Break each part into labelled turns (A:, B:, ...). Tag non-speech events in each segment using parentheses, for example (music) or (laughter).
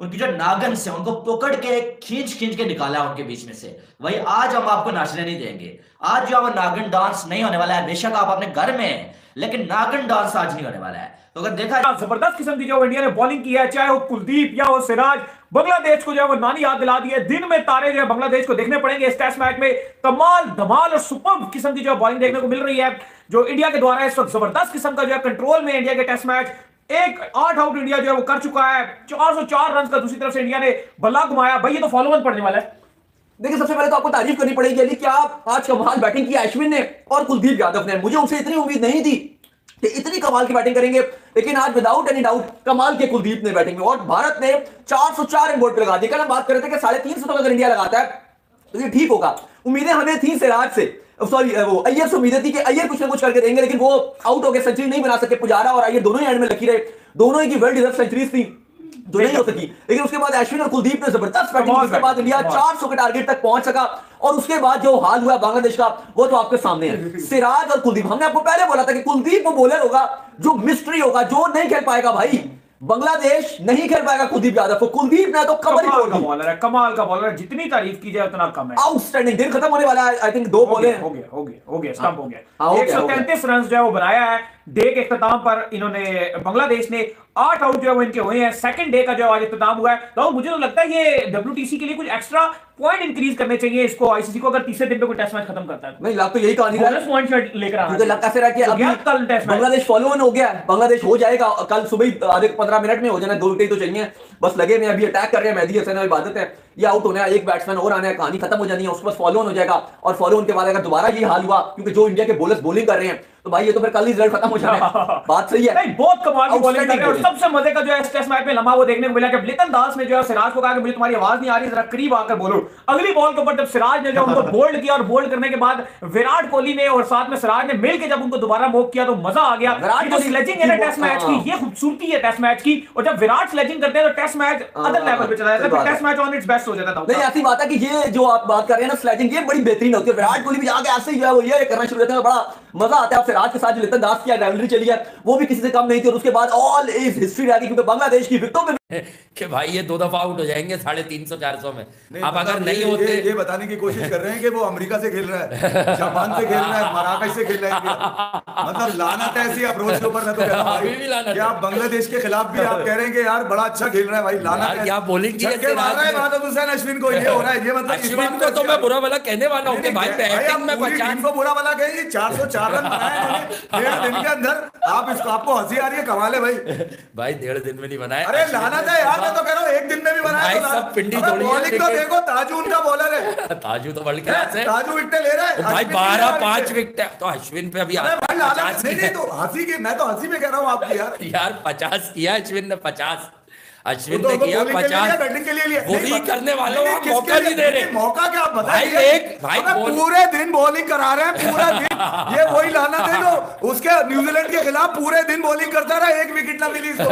A: उनकी जो नागन से, उनको पकड़ के खींच खींच के निकाला उनके बीच में से। वही आज हम आपको नाचने नहीं देंगे। आज जो अब नागन डांस नहीं होने वाला है, बेशक आप अपने घर में हैं, लेकिन नागन डांस आज नहीं होने वाला है। तो अगर देखा
B: ज़बरदस्त किस्म की जो इंडिया ने बॉलिंग की है, चाहे वो कुलदीप या वो सिराज, बांग्लादेश को जो है वो नानी याद दिला दी है। दिन में तारे जो है बांग्लादेश को देखने पड़ेंगे इस टेस्ट मैच में। कमाल, धमाल और सुपर किस्म की जो बॉलिंग देखने को मिल रही है, जो इंडिया के द्वारा इस वक्त ज़बरदस्त किस्म का जो है कंट्रोल में इंडिया के टेस्ट मैच एक आठ आउट इंडिया जो है वो कर चुका है। 404 रन का दूसरी तरफ़ से इंडिया ने बल्ला घुमाया। भाई, ये तो फॉलोअर पड़ने वाला है।
C: देखिए, सबसे पहले तो आपको तारीफ़ करनी पड़ेगी अली क्या आज कमाल बैटिंग की अश्विन ने और कुलदीप यादव ने। मुझे उनसे इतनी उम्मीद नहीं थी कि इतनी कमाल की बैटिंग करेंगे, लेकिन आज विदाउट एनी डाउट कमाल के कुलदीप ने बैटिंग में। और भारत ने 404 रन बोर्ड पे लगा दिया कल हम बात कर रहे थे कि साढ़े तीन सौ तक अगर इंडिया लगाता है तो ये ठीक होगा। उम्मीदें हमें थी सिराज से। सॉरी वो अय्यर से उम्मीदें थी कि अय्यर कुछ ना कुछ करके देंगे लेकिन वो आउट हो गए सेंचुरी नहीं बना सके पुजारा और अय्यर दोनों ही एंड में लकी रहे। दोनों ही की वेल डिजर्व सेंचुरीज थी जो नहीं हो सकी। लेकिन उसके बाद अश्विन और कुलदीप ने ज़बरदस्त बैटिंग उसके बाद इंडिया 400 के टारगेट तक पहुँच सका और उसके बाद जो हाल हुआ बांग्लादेश का वो तो आपके सामने है। (laughs) सिराज और कुलदीप हमने आपको पहले बोला था कि कुलदीप वो बॉलर होगा जो मिस्ट्री होगा जो नहीं खेल पाएगा भाई। बांग्लादेश नहीं खेल पाएगा कुलदीप यादव को। कुलदीप ने तो कमर
B: कमाल का बॉलर है कमाल का बॉलर है। जितनी तारीफ़ की जाए उतना कम है।
C: आउटस्टैंडिंग दिन खत्म होने वाला है आई थिंक दो बॉले
B: हो। गया हो गया हो गया स्टंप हो
C: हाँ, हो
B: गया एक। सौ तैंतीस रन जो है वो बनाया है। डे के अख्ताम पर इन्होंने बांग्लादेश ने आठ आउट जो है वो इनके हुए हैं। सेकंड डे का जो आज इख्ताम हुआ है। तो मुझे तो लगता है ये डब्ल्यू के लिए कुछ एक्स्ट्रा पॉइंट इंक्रीज करने चाहिए इसको। आईसीसी को अगर तीसरे दिन पे कोई टेस्ट मैच खत्म करता है तो।
C: नहीं लग तो यही कहानी रहा है।
B: पॉइंट लेकर
C: कि
B: तो
C: अभी
B: कल टेस्ट
C: बांग्लादेश फॉलो ऑन हो गया बांग्लादेश हो जाएगा। कल सुबह आधे पंद्रह मिनट में हो जाना। दो विकेट तो चाहिए। बस लगे में अभी अटैक कर रहे हैं मेहदी हसन इबादत है। ये आउट होना है एक बैट्समैन और आना है कहानी खत्म हो जानी है उसके बाद फॉलो ऑन हो जाएगा। और फॉलो ऑन के बाद अगर दोबारा ये हाल हुआ क्योंकि जो इंडिया के बॉलर्स बॉलिंग कर रहे हैं तो भाई ये तो फिर कल ही रिज़ल्ट खत्म हो जाना है। (laughs) बात सही है।
B: नहीं बहुत कमाल की बॉलिंग कर रहे हैं और सबसे मज़े का जो है टेस्ट मैच में लम्हा वो देखने को मिला कि लितन दास ने जो है सिराज को कहा कि मुझे तुम्हारी आवाज़ नहीं आ रही जरा करीब आकर बोलो। अगली बॉल के ऊपर जब सिराज ने जो उनको (laughs) बोल्ड किया और बोल्ड करने के बाद विराट कोहली ने और साथ में सिराज ने मिलकर जब उनको दोबारा मोक किया तो मज़ा आ गया।
C: विराट कोहली
B: स्लेजिंग है टेस्ट मैच
C: हाँ।
B: की ये खूबसूरती है टेस्ट मैच की। और जब विराट स्लेजिंग करते हैं तो टेस्ट मैच
C: हाँ,
B: अदर लेवल पे चला जाता है
C: बात।
B: Test match on its best जाता
C: नहीं ऐसी बात है कि ये जो आप बात कर रहे हैं ना स्लैजिंग ये बड़ी बेहतरीन होती है विराट कोहली भी आगे ऐसे ही जो है वो ये करना शुरू करता है बड़ा मज़ा आता है आपसे। राज के साथ जो लितन दास की रेवलरी चली है। वो भी किसी से कम नहीं थी और उसके बाद ऑल इज़ हिस्ट्री रह गई क्योंकि बांग्लादेश की विकटों में (laughs)
D: कि भाई ये दो दफ़ा आउट हो जाएँगे साढ़े तीन सौ चार सौ में। आप अगर
E: मतलब
D: नहीं होते
E: ये, बताने की कोशिश कर रहे हैं कि वो अमेरिका से खेल रहा है जापान से खेल रहा है मराकश से खेल रहा है मतलब लानत ऐसी अप्रोच के ऊपर मैं तो कह रहा आप बांग्लादेश के खिलाफ भी आप कह रहे हैं कि यार बड़ा अच्छा खेल रहा है भाई लाना
D: क्या बोलिंग
E: माधव हुसैन अश्विन को ये हो रहा है ये मतलब
D: तो अच्छा- बुरा भला कहने वाला हूँ
E: चार सौ चार कारण डेढ़ दिन के अंदर आप इसको आपको हँसी आ रही है कमाल है भाई।
D: भाई डेढ़ दिन में नहीं बनाया।
E: अरे लाना था यार तो कह रहा एक दिन में भी बनाया
D: भाई
E: तो
D: सब पिंडी थोड़ी
E: बॉलिंग तो देखो ताजू उनका बॉलर है।
D: ताजू तो वर्ल्ड क्लास है।
E: ताजू विकेट ले रहा है
D: भाई बारह पाँच
E: विकेट
D: तो अश्विन पे अभी
E: नहीं नहीं तो हँसी की मैं तो हँसी में कह रहा हूँ आपकी यार। (laughs)
D: यार पचास किया अश्विन ने पचास। अश्विन
E: तो
D: ने किया
E: bowling के लिए लिया, batting के लिए लिया।
D: पचास वही करने वालों मौका नहीं दे रहे।
E: मौका क्या आप
D: भाई
E: बताइए
D: एक- भाई
E: पूरे दिन बॉलिंग करा रहे हैं पूरा दिन। ये (laughs) वही लाना थे जो उसके न्यूजीलैंड के खिलाफ पूरे दिन बॉलिंग करता रहा एक विकेट ना मिली इसको।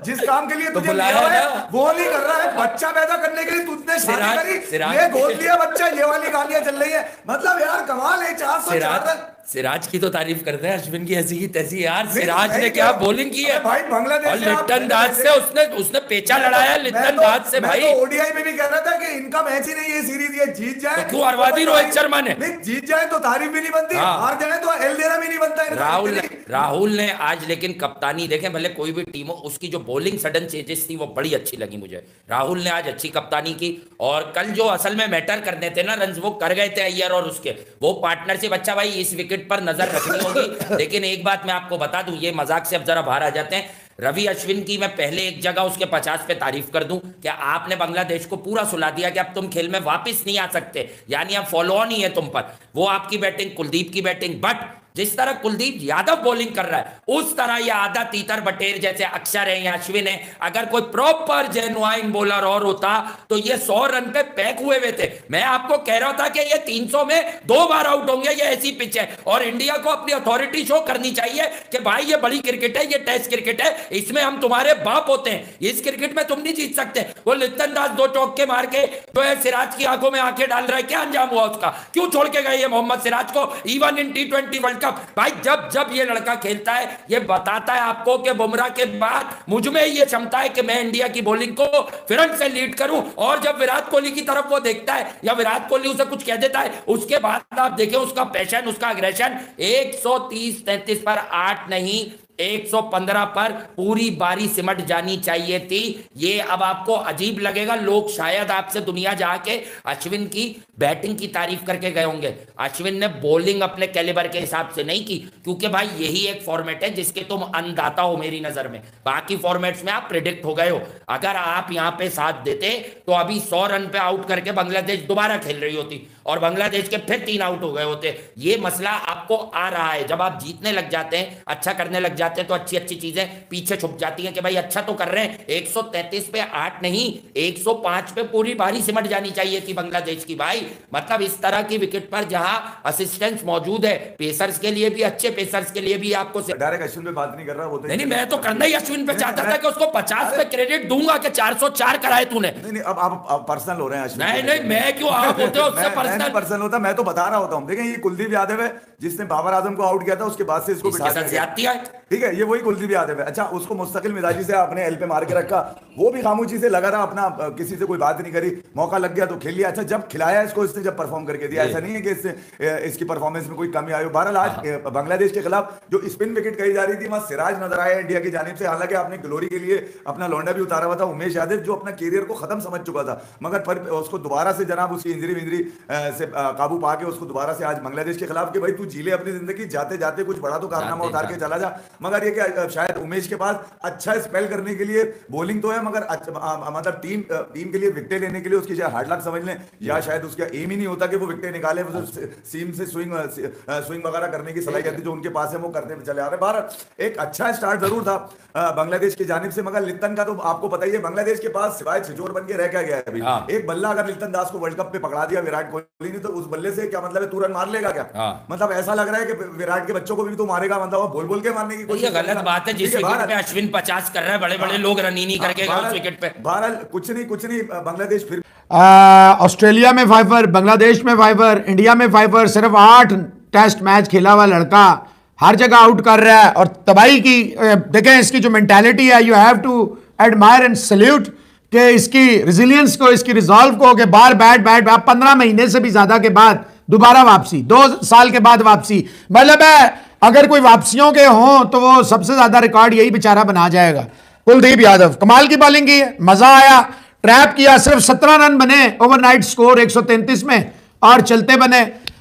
E: (laughs) जिस काम के लिए
D: तो
E: तुझे लिया है वो नहीं कर रहा है। बच्चा पैदा करने के लिए तुझने शादी करी। ये गोद लिया बच्चा ये वाली गालियाँ चल रही है। मतलब यार कमाल है चार सौ चार
D: सिराज की तो तारीफ़ करते हैं अश्विन की ऐसी की तैसी यार। सिराज ने
E: क्या-
D: बॉलिंग की है?
E: भाई बांग्लादेश
D: और लिप्टन दास से उसने उसने पेचा लड़ाया
E: मैं
D: लिप्टन
E: तो-
D: दास से भाई।
E: तो ओडीआई में भी कह रहा था कि इनका मैच ही नहीं ये सीरीज़ ये जीत जाए।
D: तो क्यों हरवा दी रोहित शर्मा ने?
E: जीत जाए तो तारीफ़ भी नहीं बनती
D: हाँ।
E: हार जाए तो एलडेरा भी नहीं बनता
D: राहुल ने राहुल ने आज लेकिन कप्तानी देखे भले कोई भी टीम हो उसकी जो बॉलिंग सडन चेंजेस थी वो बड़ी अच्छी लगी मुझे। राहुल ने आज अच्छी कप्तानी की और कल जो असल में मैटर करने थे ना रन वो कर गए थे अय्यर और उसके। वो पार्टनरशिप अच्छा भाई इस विकेट पर नज़र रखनी होगी। (laughs) लेकिन एक बात मैं आपको बता दूँ ये मज़ाक से अब जरा बाहर आ जाते हैं। रवि अश्विन की मैं पहले एक जगह उसके पचास पे तारीफ़ कर दूँ। कि आपने बांग्लादेश को पूरा सुला दिया कि अब तुम खेल में वापस नहीं आ सकते? यानी अब फॉलो ऑन ही है तुम पर। वो आपकी बैटिंग कुलदीप की बैटिंग बट जिस तरह कुलदीप यादव बॉलिंग कर रहा है, उस तरह ये आधा तीतर बटेर जैसे अक्षर है या अश्विन है। अगर कोई प्रॉपर जेनुआइन बॉलर और होता तो ये सौ रन पे पैक हुए हुए थे। मैं आपको कह रहा था कि ये 300 में दो बार आउट होंगे, ये ऐसी पिच है। और इंडिया को अपनी अथॉरिटी शो करनी चाहिए कि भाई ये बड़ी क्रिकेट है, ये टेस्ट क्रिकेट है, इसमें हम तुम्हारे बाप होते हैं। इस क्रिकेट में तुम नहीं जीत सकते। वो लिप्टन दास दो चौके मार के है सिराज की आँखों में आँखें डाल रहा है, क्या अंजाम हुआ उसका? क्यों छोड़ के गए मोहम्मद सिराज को? Even in T twenty world cup भाई जब जब ये लड़का खेलता है, ये बताता है आपको कि बुमराह के बाद मुझमें ये क्षमता है कि मैं इंडिया की बॉलिंग को फ्रंट से लीड करूँ। और जब विराट कोहली की तरफ़ वो देखता है, या विराट कोहली उसे कुछ कह देता है, उसके बाद आप देखें उसका पैशन उसका अग्रेशन 130 सौ पर आठ नहीं 115 पर पूरी बारी सिमट जानी चाहिए थी। ये अब आपको अजीब लगेगा। लोग शायद आपसे दुनिया जाके अश्विन की बैटिंग की तारीफ़ करके गए होंगे। अश्विन ने बॉलिंग अपने कैलिबर के हिसाब से नहीं की, क्योंकि भाई यही एक फॉर्मेट है जिसके तुम अंदाता हो मेरी नज़र में। बाकी फॉर्मेट्स में आप प्रिडिक्ट हो गए हो। अगर आप यहाँ पे साथ देते तो अभी सौ रन पे आउट करके बांग्लादेश दोबारा खेल रही होती और बांग्लादेश के फिर तीन आउट हो गए होते। ये मसला आपको आ रहा है। जब आप जीतने लग जाते हैं अच्छा करने लग जाते हैं तो अच्छी अच्छी चीज़ें पीछे छुप जाती हैं कि भाई अच्छा तो कर रहे हैं। 133 पे आठ नहीं 105 पे पूरी बारी सिमट जानी चाहिए थी बांग्लादेश की। भाई मतलब इस तरह की विकेट पर जहाँ असिस्टेंस मौजूद है पेसर्स के लिए भी अच्छे पेसर्स के लिए भी आपको
E: डायरेक्ट अश्विन पे बात नहीं कर रहा वो तो
D: नहीं मैं तो करना ही अश्विन पे चाहता था कि उसको पचास पे क्रेडिट दूँगा कि 404 कराए तूने।
E: नहीं नहीं अब आप पर्सनल हो रहे हैं अश्विन
D: नहीं नहीं मैं क्यों आप होते हो (laughs) उससे पर्सनल
E: पर्सनल होता मैं तो बता रहा होता हूँ। देखें ये कुलदीप यादव है जिसने बाबर आज़म को आउट किया था उसके बाद से इसको गया।
D: है।
E: ठीक है ये वही कुलदीप यादव है। अच्छा उसको मुस्तकिल मिजाजी से आपने एल पे मार के रखा। वो भी खामोशी से लगा रहा अपना किसी से कोई बात नहीं करी। मौका लग गया तो खेल लिया। अच्छा जब खिलाया इसको इसने जब परफॉर्म करके दिया। ऐसा नहीं है कि इससे इसकी परफॉर्मेंस में कोई कमी आई हो। बहरहाल आज बांग्लादेश के खिलाफ जो स्पिन विकेट कही जा रही थी वहाँ सिराज नज़र आया इंडिया की जानिब से। हालाँकि आपने ग्लोरी के लिए अपना लौंडा भी उतारा हुआ था उमेश यादव जो अपना कैरियर को खत्म समझ चुका था। मगर पर उसको दोबारा से जनाब उसकी इंजरी विंजरी से काबू पा के उसको दोबारा से आज बांग्लादेश के खिलाफ कि भाई तू जीले अपनी ज़िंदगी जाते जाते कुछ बड़ा तो कारनामा उतार के चला जा। मगर ये कि अ, शायद उमेश के पास अच्छा स्पेल करने के लिए बॉलिंग तो है मगर अच्छा, मतलब टीम टीम के लिए विकेटें लेने के लिए उसकी चाहे हार्ड लक समझ लें या शायद उसका एम ही नहीं होता कि वो विकेटें निकाले सीम से स्विंग स्विंग वगैरह करने की सलाहियत है जो उनके पास है वो करने चले आ रहे बाहर एक अच्छा स्टार्ट ज़रूर था बांग्लादेश की जानिब से मगर लिप्टन का तो आपको पता ही है बांग्लादेश के पास सिवाय छिचोर बन के रह क्या गया है अभी?
D: हाँ।
E: एक बल्ला अगर लिप्टन दास को वर्ल्ड कप पे पकड़ा दिया विराट कोहली ने तो उस बल्ले से क्या मतलब है तू रन मार लेगा क्या?
D: हाँ।
E: मतलब ऐसा लग रहा है कि विराट के बच्चों को भी तो मारेगा मतलब बोल बोल के मारने की
D: तो ये गलत बात है जिस विकेट पे अश्विन पचास कर रहा है बड़े बड़े लोग रन ही नहीं करके गए उस विकेट पे।
E: बहरहाल कुछ नहीं कुछ नहीं बांग्लादेश फिर
F: ऑस्ट्रेलिया में फाइवर बांग्लादेश में फाइवर इंडिया में फाइवर सिर्फ़ आठ टेस्ट मैच खेला हुआ लड़का हर जगह आउट कर रहा है और तबाही की देखें इसकी जो मेंटालिटी है you have to admire and salute कि इसकी रिजिलियंस को इसकी रिजॉल्व को कि बार बैट बैट पंद्रह महीने से भी ज़्यादा के बाद दोबारा वापसी दो साल के बाद वापसी। मतलब है अगर कोई वापसियों के हों तो वो सबसे ज़्यादा रिकॉर्ड यही बेचारा बना जाएगा। कुलदीप यादव कमाल की बॉलिंग की मज़ा आया। ट्रैप किया सिर्फ़ सत्रह रन बने ओवरनाइट स्कोर 133 में और चलते बने।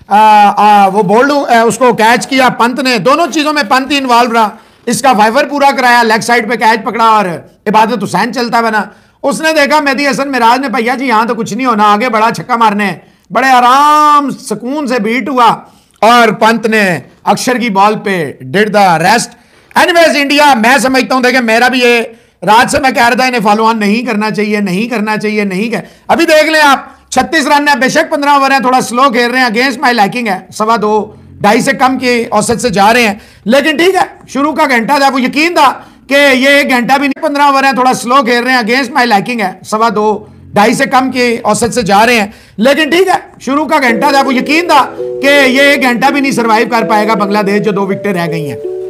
F: आ, आ, वो बोल्ड उसको कैच किया पंत ने। दोनों चीज़ों में पंत ही इन्वॉल्व रहा। इसका फाइवर पूरा कराया लेग साइड पे कैच पकड़ा और इबादत हुसैन चलता बना। उसने देखा मेहदी हसन मिराज ने भैया जी यहाँ तो कुछ नहीं होना आगे बड़ा छक्का मारने बड़े आराम सुकून से बीट हुआ। और पंत ने अक्षर की बॉल पे did the rest anyways India मैं समझता हूँ देखें मेरा भी ये रात से मैं कह रहा था, इन्हें फॉलो ऑन नहीं करना चाहिए, नहीं करना चाहिए, नहीं कर। अभी देख लें आप 36 रन है, बेशक 15 ओवर है, थोड़ा स्लो खेल रहे हैं अगेंस्ट माई लैकिंग है, सवा दो, ढाई से कम की औसत से जा रहे हैं। लेकिन ठीक है, शुरू का घंटा था वो यकीन था कि ये एक घंटा भी नहीं, पंद्रह ओवर है, थोड़ा स्लो खेल रहे हैं अगेंस्ट माई लैकिंग है, सवा दो ढाई से कम की औसत से जा रहे हैं। लेकिन ठीक है, शुरू का घंटा था वो यकीन था कि ये एक घंटा भी नहीं सर्वाइव कर पाएगा बांग्लादेश, जो दो विकटें रह गई हैं।